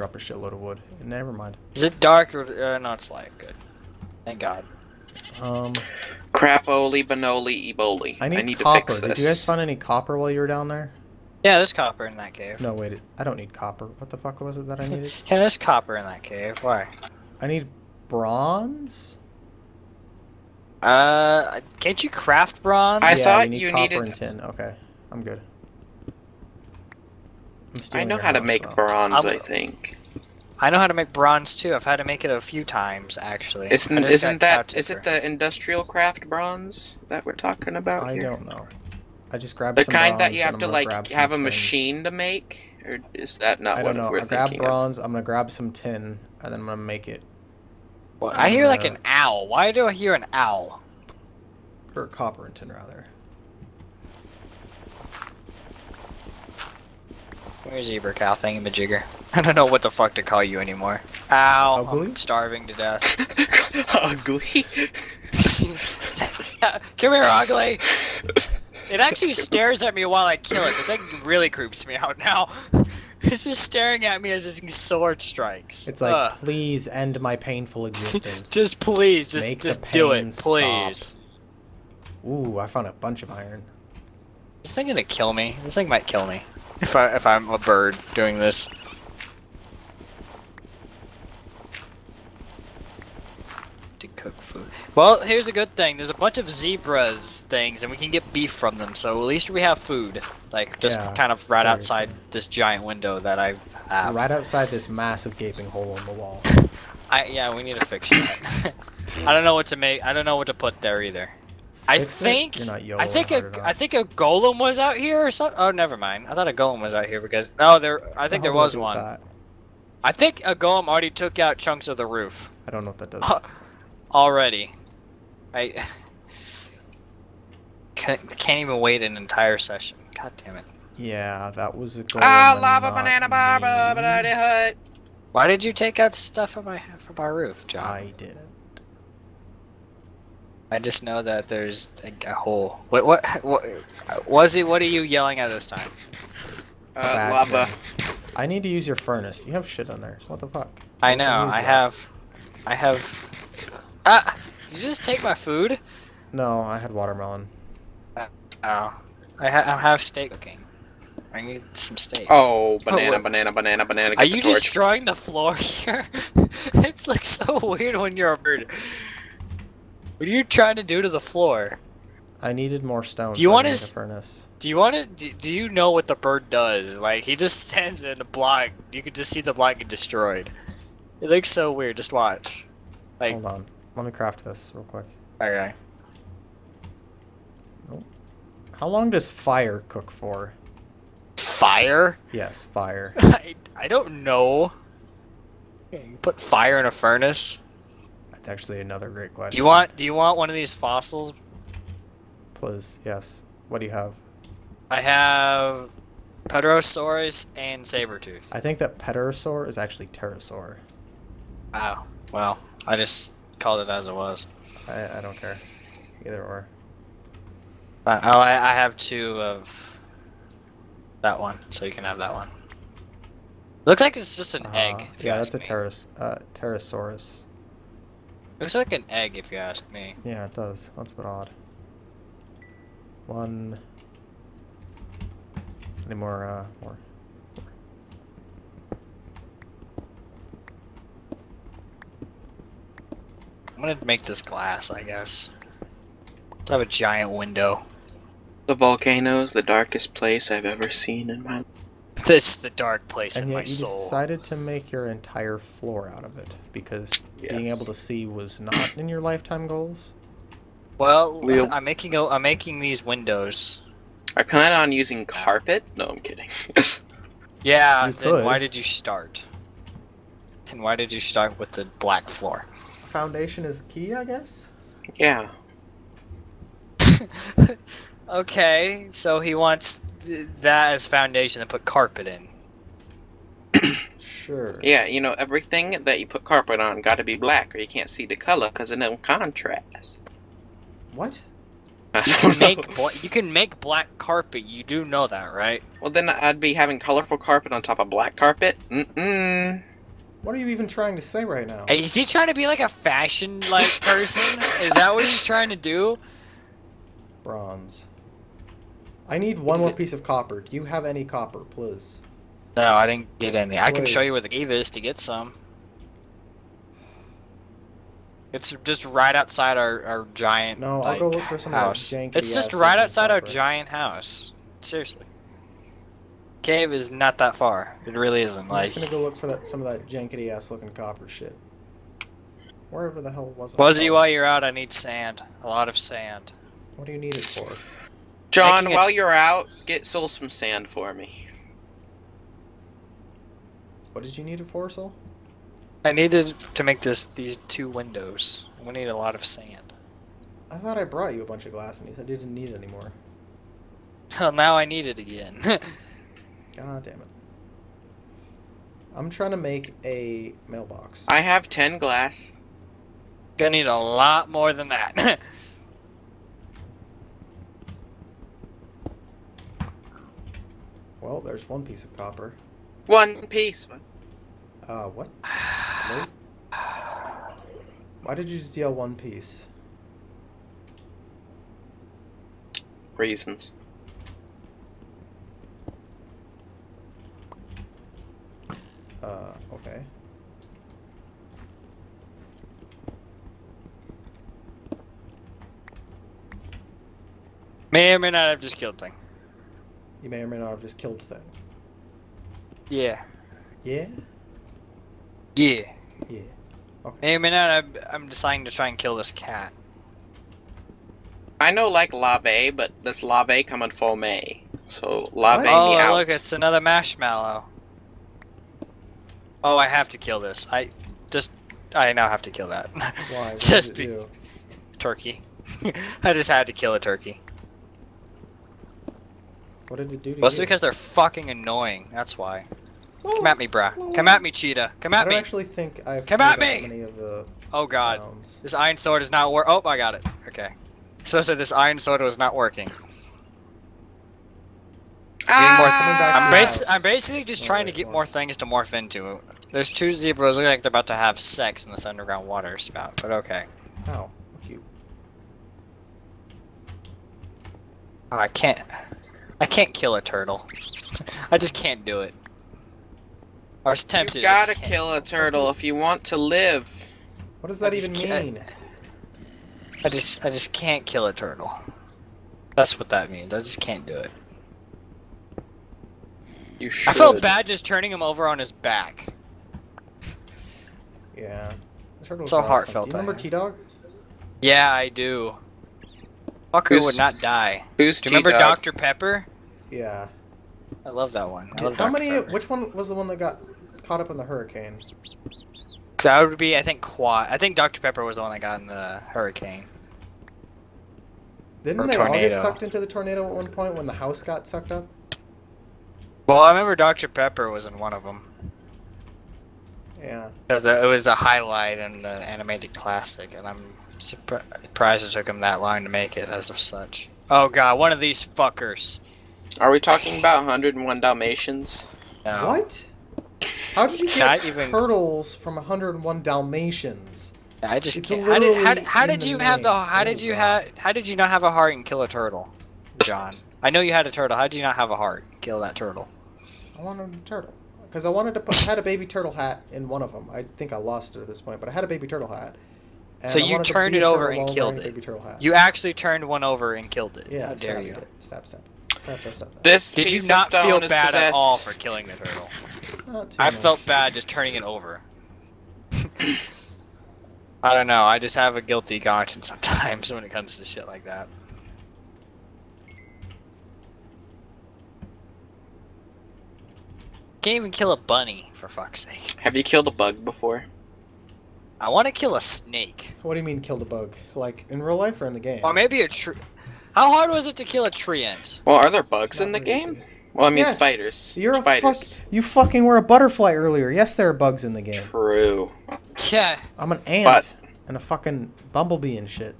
drop a shitload of wood. Never mind. Is it dark or uh, no? It's light. Good. Thank God. Um, Crapoli, banoli, eboli. I need, to copper. fix Did you guys find any copper while you were down there? Yeah, there's copper in that cave. No, wait. I don't need copper. What the fuck was it that I needed? Yeah, there's copper in that cave. Why? I need bronze. Uh, can't you craft bronze? I yeah, thought you need you copper needed- and tin. Okay, I'm good. I'm I stealing know your how to make though. bronze, I'll- I think. I know how to make bronze too. I've had to make it a few times actually. Isn't, I just isn't got that it the industrial craft bronze that we're talking about I here? don't know. I just grabbed The some kind that you have to like have a tin. machine to make, or is that not I what don't know. we're I grabbed thinking of? bronze. I'm gonna grab some tin and then I'm gonna make it Well, I hear like Uh, an owl. Why do I hear an owl? or copper and tin rather. Where's zebra cow thingamajigger? I don't know what the fuck to call you anymore. Ow, Ugly? I'm starving to death. Ugly. Come here, ugly. It actually stares at me while I kill it. The thing really creeps me out now. It's just staring at me as its sword strikes. It's like, Ugh. please end my painful existence. just please, just Make just do it, please. Ooh, I found a bunch of iron. This thing gonna kill me. This thing might kill me if I if I'm a bird doing this. To cook food. Well, here's a good thing. There's a bunch of zebras things, and we can get beef from them. So at least we have food. Like just Yeah, kind of right seriously. outside this giant window that I have. Right outside this massive gaping hole in the wall. I yeah, we need to fix that. I don't know what to make. I don't know what to put there either. I Fix it? think You're not I think hard a think a golem was out here or something. Oh, never mind. I thought a golem was out here because no, there. I think The there was one. that? I think a golem already took out chunks of the roof I don't know what that does. already. I can't, can't even wait an entire session. God damn it! yeah, that was a golem. Ah, and lava not banana barba, me. banana hut. Why did you take out stuff from my from my roof, John? I didn't. I just know that there's a, a hole. What what what was it? What are you yelling at this time? Uh, Back lava. then. I need to use your furnace. You have shit on there. What the fuck? I know. I that? have. I have. Ah! Did you just take my food? No, I had watermelon. Oh. I, ha- I have steak cooking. I need some steak. Oh, banana, what- banana, banana, banana. Are you the torch. destroying the floor here? it looks so weird when you're a bird. What are you trying to do to the floor? I needed more stone. Do you want his- furnace? Do you want to? Do, do you know what the bird does? Like he just stands in a block. You can just see the block get destroyed. It looks so weird. Just watch. Like Hold on. Let me craft this real quick. okay. How long does fire cook for? Fire? Yes, fire. I, I don't know. You put fire in a furnace. That's actually another great question. Do you want? Do you want one of these fossils? Please, yes. What do you have? I have Pedrosaurus and Sabretooth. I think that Pterosaur is actually Pterosaur. Wow. Well, I just called it as it was. I, I don't care. Either or. Uh, oh, I, I have two of that one, so you can have that one. Looks like it's just an Uh, egg. yeah, that's a pteros, uh, Pterosaurus. Looks like an egg, if you ask me. Yeah, it does. That's a bit odd. One. Any more, uh, more? I'm gonna make this glass, I guess. Let's have a giant window. The volcano's the darkest place I've ever seen in my life. This the dark place And in my yet you soul. decided to make your entire floor out of it because being able to see was not in your lifetime goals. Well, We'll- I'm making a, I'm making these windows. I plan on using carpet. No, I'm kidding. Yeah. You then could. why did you start? Then why did you start with the black floor? Foundation is key, I guess. yeah. okay, so he wants th- that as foundation to put carpet in. Sure. Yeah, you know, everything that you put carpet on got to be black or you can't see the color because it no contrast. What? You can make know. you can make black carpet. You do know that, right? Well, then I'd be having colorful carpet on top of black carpet. Mm-mm. What are you even trying to say right now? Hey, is he trying to be like a fashion like person? is that what he's trying to do? Bronze. I need one more piece of copper. Do you have any copper, please? No, I didn't get any. I can show you where the cave is to get some. It's just right outside our, our giant No, I'll like, go look for some of that house. janky It's just right outside our giant house. Seriously. Cave is not that far. It really isn't. I'm Like, just gonna go look for that some of that jankety ass looking copper shit. Wherever the hell was it? Wuzzy, while you're out, I need sand. A lot of sand. What do you need it for? John, while you're out, get Soul some sand for me. What did you need it for, Soul? I needed to make this these two windows. We need a lot of sand. I thought I brought you a bunch of glass and you said you didn't need it anymore. Well, now I need it again. God damn it. I'm trying to make a mailbox. I have 10 glass. Gonna need a lot more than that. Well, there's one piece of copper. One piece. Uh, what? Hello? Why did you just yell one piece? Reasons. Uh, okay. may or may not have just killed thing. You may or may not have just killed thing. Yeah. Yeah? Yeah. Yeah. May or may not I'm, I'm deciding to try and kill this cat. I know like lave, but this lave come in full May? So lave What? Oh, me oh, out. look, it's another marshmallow. Oh, I have to kill this. I just, I now have to kill that. Why? Just be do? turkey. I just had to kill a turkey. What did it do to Mostly you? because they're fucking annoying. That's why. Come at me, brah. Come at me, cheetah. Come I at don't me. actually think I've Come at me! that many of the Oh god. sounds. This iron sword is not work. Oh, I got it. Okay. So I said this iron sword was not working. Ah! more- I'm, to bas- house. I'm basically just Oh, trying to get what? more things to morph into. There's two zebras look like they're about to have sex in this underground water spout, but okay. How? Fuck you. Oh, I can't. I can't kill a turtle. I just can't do it. I was tempted. You I gotta just can't. kill a turtle if you want to live. What does that even mean? I just, I just can't kill a turtle. That's what that means. I just can't do it. You should. I felt bad just turning him over on his back. Yeah. The turtle So was awesome. heartfelt, Do you remember T Dog? Yeah, I do. Fucker Who's- would not die. Who's Do you remember T-Dog? Dr. Pepper? Yeah. I love that one. Did- love how many? Which one was the one that got caught up in the hurricane? That would be, I think, Quad. I think Dr. Pepper was the one that got in the hurricane. Didn't Or they all get sucked into the tornado at one point when the house got sucked up? Well, I remember Dr. Pepper was in one of them. Yeah. It was a highlight in the animated classic, and I'm surprised it took him that long to make it as of such. Oh god, one of these fuckers. Are we talking about 101 Dalmatians? No. What? How did you get Not even- turtles from 101 Dalmatians? I just It's can't. How did how, how did the you have the how Oh, did you have how did you not have a heart and kill a turtle, John? I know you had a turtle. How did you not have a heart and kill that turtle? I wanted a turtle. Because I wanted to put, I had a baby turtle hat in one of them. I think I lost it at this point, but I had a baby turtle hat. And So you turned it over and killed it. Baby turtle hat. You actually turned one over and killed it. yeah, How dare you? It. Stab, stab. This Did you not of stone feel bad possessed. at all for killing the turtle? I much. felt bad just turning it over. I don't know. I just have a guilty conscience sometimes when it comes to shit like that. Can't even kill a bunny for fuck's sake. Have you killed a bug before? I want to kill a snake, What do you mean killed a bug? Like in real life or in the game? or maybe a tree. How hard was it to kill a tree ant? Well, are there bugs Not in the really game? easy. Well, I mean Yes. spiders. You're a fuck. You fucking were a butterfly earlier. Yes, there are bugs in the game. True. Yeah, I'm an ant But- and a fucking bumblebee and shit.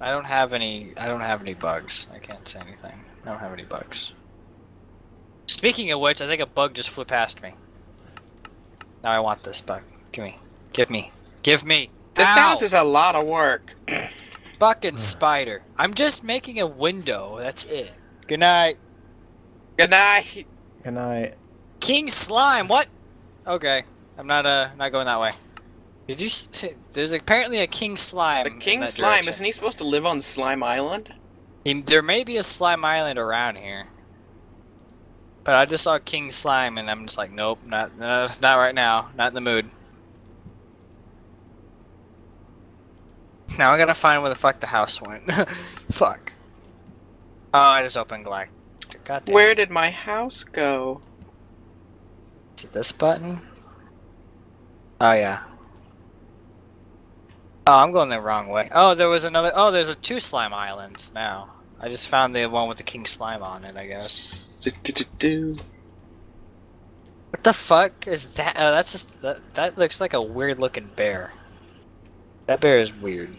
I don't have any. I don't have any bugs. I can't say anything. I don't have any bugs. Speaking of which, I think a bug just flew past me. Now I want this bug. Give me. Give me. Give me. This Ow! house is a lot of work. Fucking spider. I'm just making a window. That's it. Good night. Good night. Good night. King slime. What? Okay. I'm not uh not going that way. Did you? s- There's apparently a king slime. The king slime, direction. isn't he supposed to live on Slime Island? He- There may be a slime island around here. But I just saw king slime and I'm just like, nope, not uh, not right now. Not in the mood. Now I gotta find where the fuck the house went. fuck. Oh, I just opened Galactic. God damn. Where did my house go? Is it this button? Oh yeah. Oh, I'm going the wrong way. Oh, there was another. Oh, there's a two slime islands now. I just found the one with the king slime on it. I guess. What the fuck is that? Oh, that's just that. That looks like a weird looking bear. That bear is weird.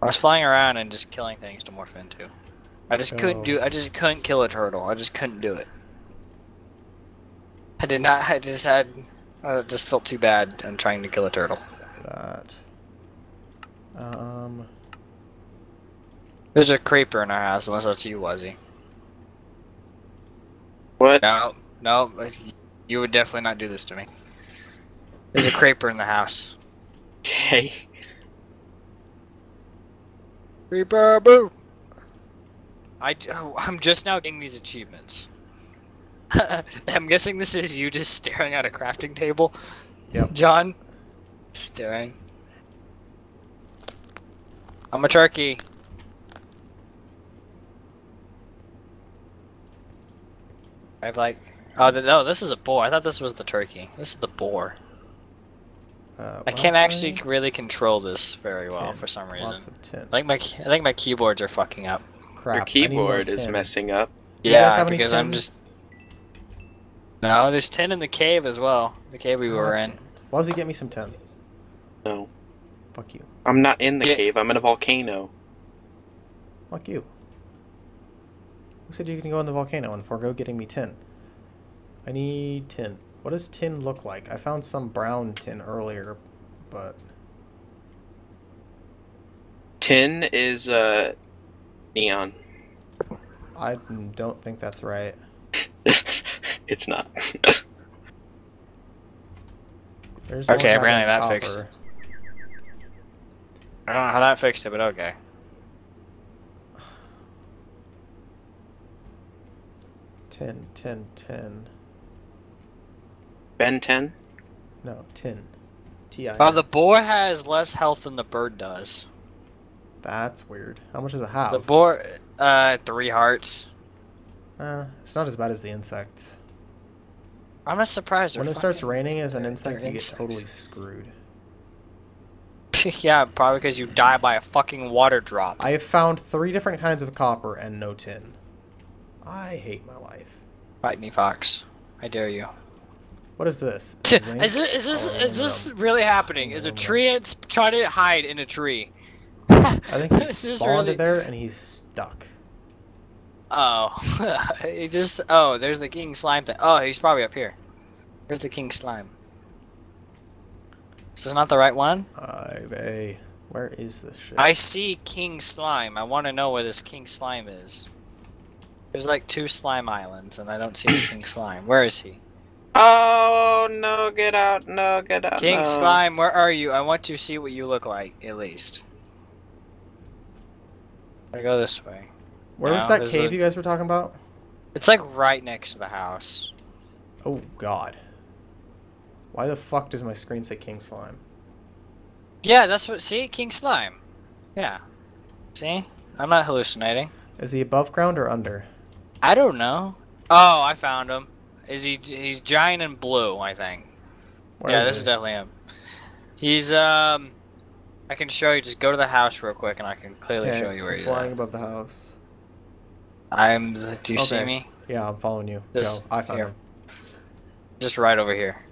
I was flying around and just killing things to morph into. I just couldn't Oh. do. I just couldn't kill a turtle. I just couldn't do it. I did not. I just had. I just felt too bad. on trying to kill a turtle. That. Um. There's a creeper in our house, unless that's you, Wuzzy. What? No, no, you would definitely not do this to me. There's a creeper in the house. Okay. Creeper, boo! I, oh, I'm just now getting these achievements. I'm guessing this is you just staring at a crafting table. Yep. John, staring. I'm a turkey. I have like, oh no, oh, this is a boar. I thought this was the turkey. This is the boar. Uh, I can't actually do really control this very well Tin. for some reason. Lots of tin. I think my I think my keyboards are fucking up. Crap. Your I need more keyboard is tin. messing up. Yeah, have any because I'm just. No, there's tin in the cave as well. The cave we were in. Why does he get me some tin. No. Fuck you. I'm not in the Get- cave, I'm in a volcano. Fuck you. Who said you can go in the volcano and forego getting me tin? I need tin. What does tin look like? I found some brown tin earlier, but Tin is uh neon. I don't think that's right. it's not. There's Okay, more apparently goddamn that fixed. copper. I don't know how that fixed it, but okay. Tin, tin, tin. Ben 10? No, tin. T I. Oh, the boar has less health than the bird does. That's weird. How much does it have? The boar, uh, three hearts. Uh, it's not as bad as the insects. I'm not surprised. When it starts raining as an insect, they're you get insects. totally screwed. yeah, probably because you die by a fucking water drop. I have found three different kinds of copper and no tin. I hate my life. Fight me, fox. I dare you. What is this? is Zinc? this is this Oh, is this aluminum. really happening? Is a tree it's trying to hide in a tree? I think he This is spawned really- there and he's stuck. Oh, he just. Oh, there's the king slime thing. Oh, he's probably up here. Where's the king slime? This is this not the right one? I bay. Where is this shit? I see king slime. I want to know where this king slime is. There's like two slime islands, and I don't see the king slime. Where is he? Oh no, get out, no, get out. King no. slime, where are you? I want to see what you look like, at least. I go this way. Where was that cave a- you guys were talking about? It's like right next to the house. Oh god. Why the fuck does my screen say King Slime? Yeah, that's what. See, king slime. Yeah. See, I'm not hallucinating. Is he above ground or under? I don't know. Oh, I found him. Is he? He's giant and blue, I think. Where yeah, is this he? is definitely him. He's um. I can show you. Just go to the house real quick, and I can clearly Okay, show you where he's flying at. above the house. I'm. The, do you see me? Yeah, I'm following you. This-. I found here. him. Just right over here.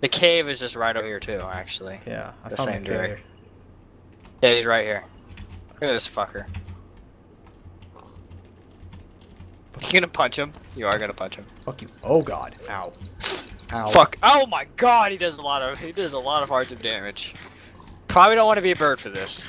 The cave is just right over here too, actually. Yeah, I The found same the cave. direction. Yeah, he's right here. Look at this fucker. You gonna punch him? You are gonna punch him. Fuck you. Oh god. Ow. Ow. Fuck. Oh my god, he does a lot of he does a lot of hearts of damage. Probably don't want to be a bird for this.